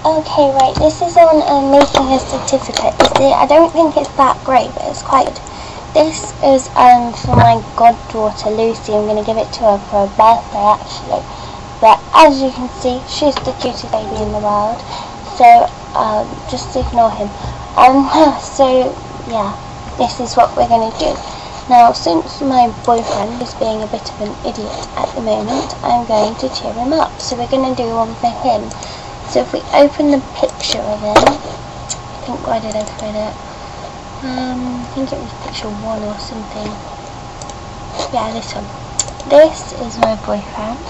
Okay, right, this is on um, making a certificate. I don't think it's that great, but it's quite good. This is um, for my goddaughter Lucy. I'm going to give it to her for her birthday actually. But as you can see, she's the cutest baby in the world. So um, just ignore him. Um, so yeah, this is what we're going to do. Now, since my boyfriend is being a bit of an idiot at the moment, I'm going to cheer him up. So we're going to do one for him. So if we open the picture him, I think, why did I put it? Um, I think it was picture one or something. Yeah, this one. This is my boyfriend.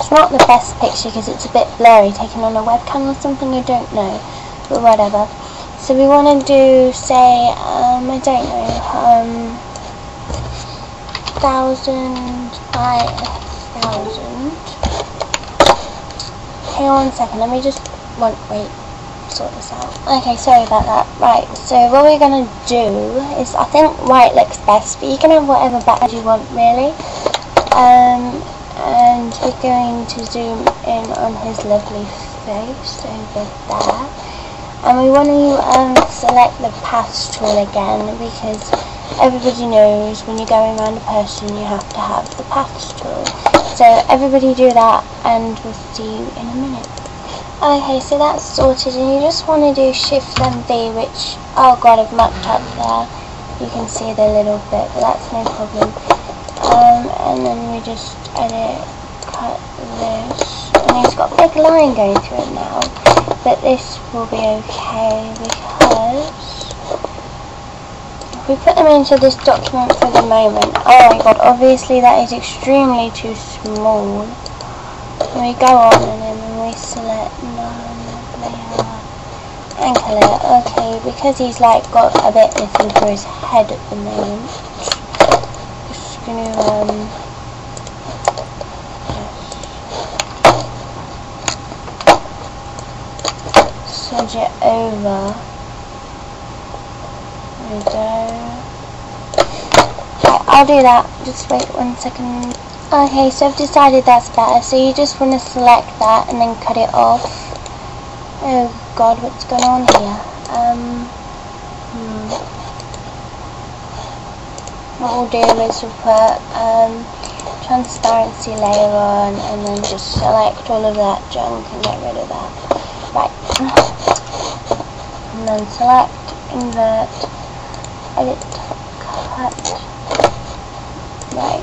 It's not the best picture because it's a bit blurry, taken on a webcam or something, I don't know. But whatever. So we want to do, say, um, I don't know, um, thousand by a thousand. Okay, one second, let me just, one, wait sort this out. Okay, sorry about that. Right, so what we're going to do is, I think white looks best, but you can have whatever background you want, really. Um, and we're going to zoom in on his lovely face over there. And we want to um, select the path tool again, because everybody knows when you're going around a person, you have to have the path tool. So everybody do that, and we'll see you in a minute. Okay, so that's sorted, and you just want to do Shift and V, which, oh god, I've mucked up there. You can see the little bit, but that's no problem. Um, and then we just edit, cut this, and it's got a big line going through it now, but this will be okay, because we put them into this document for the moment, oh my god, obviously that is extremely too small. And we go on and then we select non-layer anchor layer. Okay, because he's like got a bit missing for his head at the moment. Just gonna um switch it over. We go. I'll do that. Just wait one second. Okay, so I've decided that's better. So you just want to select that and then cut it off. Oh god, what's going on here? Um, hmm. What we'll do is we'll put um, transparency layer on and then just select all of that junk and get rid of that. Right. And then select, invert, edit, cut. Right.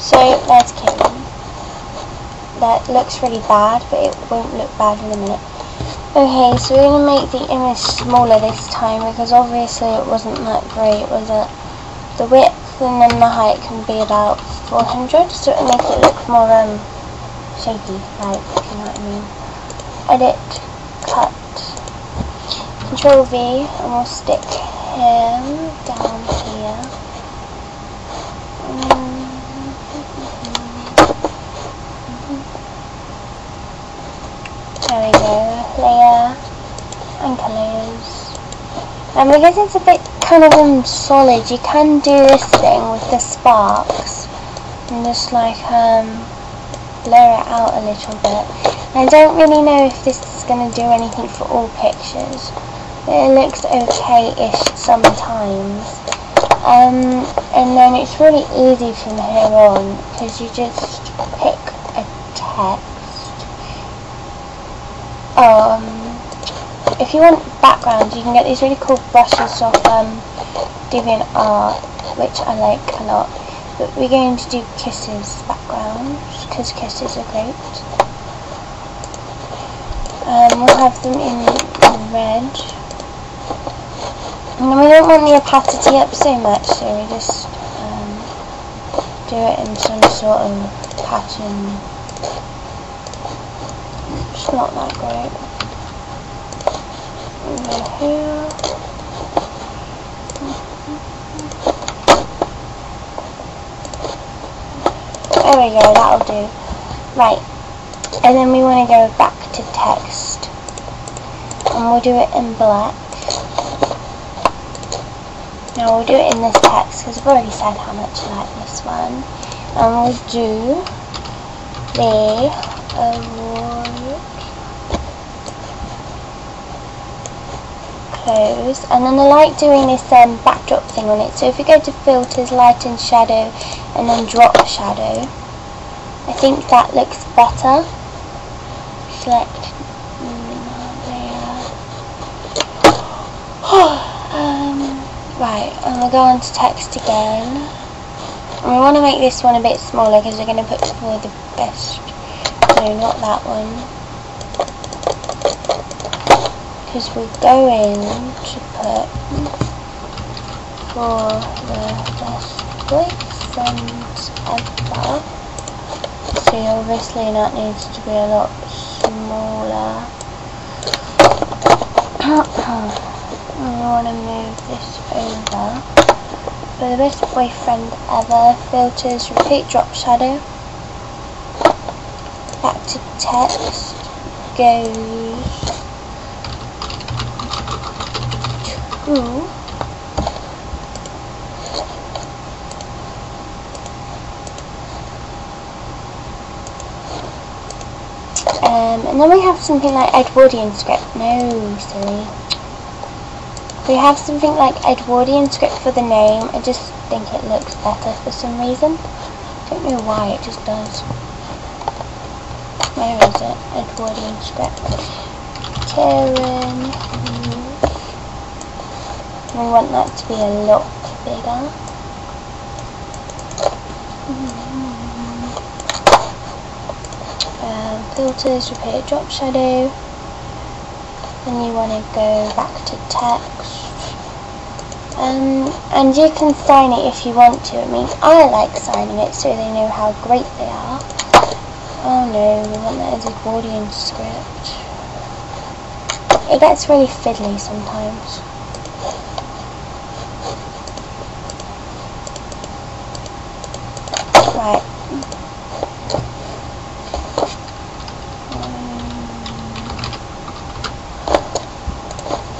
So there's Kim. That looks really bad, but it won't look bad in a minute. Okay, so we're going to make the image smaller this time because obviously it wasn't that great, was it? The width and then the height can be about 400, so it makes it look more um, shaky, like, if you know what I mean. Edit, Control V, and we'll stick him down here. Um, There we go, layer, anchor layers. And because it's a bit kind of um, solid, you can do this thing with the sparks and just like um, blur it out a little bit. I don't really know if this is going to do anything for all pictures. It looks okay-ish sometimes. Um, and then it's really easy from here on because you just pick a text um, if you want backgrounds, you can get these really cool brushes off um, DeviantArt, which I like a lot. But we're going to do kisses backgrounds, because kisses are great. Um, we'll have them in red. And we don't want the opacity up so much, so we just um, do it in some sort of pattern it's not that great. Then here. There we go, that'll do. Right. And then we want to go back to text. And we'll do it in black. Now we'll do it in this text because I've already said how much I like this one. And we'll do the Auroric close. And then I like doing this um, backdrop thing on it. So if you go to filters, light and shadow, and then drop shadow, I think that looks better. Select mm, layer. right and we'll go on to text again and we want to make this one a bit smaller because we're going to put for the best no not that one because we're going to put for the best boyfriends ever. So obviously that needs to be a lot smaller. we want to move this over. For the best boyfriend ever, filters, repeat drop shadow. Back to text goes Um, and then we have something like Edwardian script. No, silly. We have something like Edwardian script for the name. I just think it looks better for some reason. Don't know why, it just does. Where is it? Edwardian script. Karen we want that to be a lot bigger. Um, filters, repeat drop shadow. Then you want to go back to text. Um, and you can sign it if you want to. I mean, I like signing it so they know how great they are. Oh no, we want that as Edwardian script. It gets really fiddly sometimes. Right.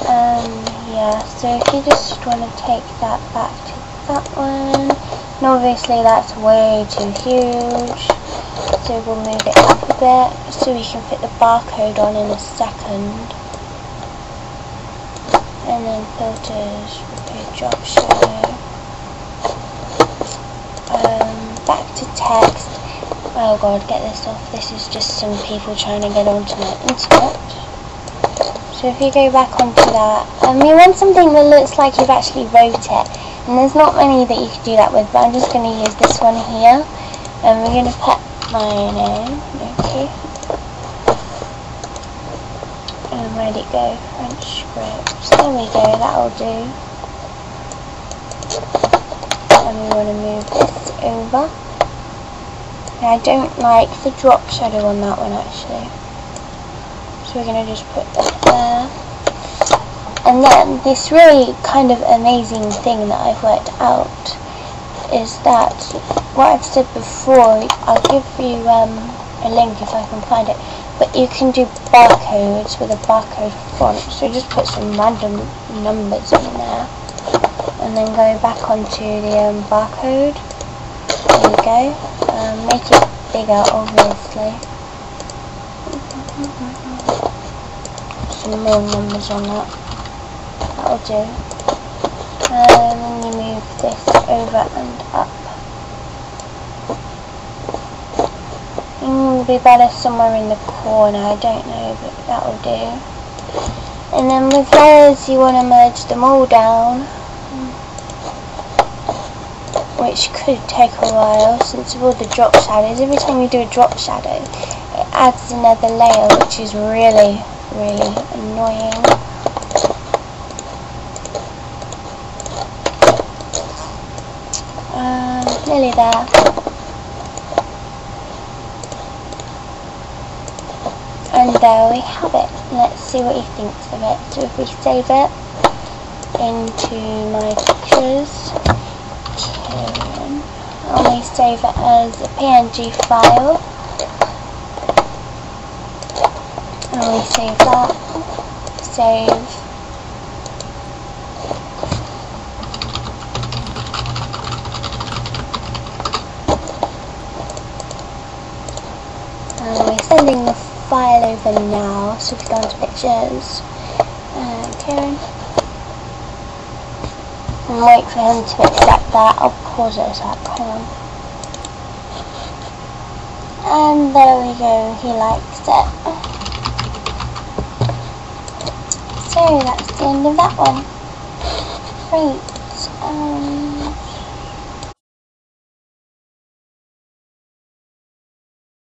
Um, yeah, so if you just want to take that back to that one, and obviously that's way too huge, so we'll move it up a bit so we can fit the barcode on in a second. And then filters, repeat drop shadow. Um, back to text. Oh god, get this off. This is just some people trying to get onto my internet. So if you go back onto that, um, you want something that looks like you've actually wrote it. And there's not many that you can do that with, but I'm just going to use this one here. And we're going to put my name. Okay. And where'd it go? French script. There we go, that'll do. And we want to move this over. Now I don't like the drop shadow on that one actually. So we're going to just put that there. And then this really kind of amazing thing that I've worked out is that what I've said before, I'll give you um, a link if I can find it, but you can do barcodes with a barcode font. So just put some random numbers in there and then go back onto the um, barcode there you go. Um, make it bigger, obviously. More numbers on that. That'll do. And then you move this over and up. Will be better somewhere in the corner, I don't know, but that'll do. And then with layers, you want to merge them all down which could take a while since of all the drop shadows. Every time you do a drop shadow, it adds another layer, which is really, really annoying. Uh, nearly there. And there we have it. Let's see what he thinks of it. So if we save it into my pictures, only save it as a PNG file. And we save that. Save. And we're sending the file over now, so we go into pictures, and Karen. and wait for him to accept that. I'll pause it a sec. On. And there we go, he likes it. So that's the end of that one. Great. Um,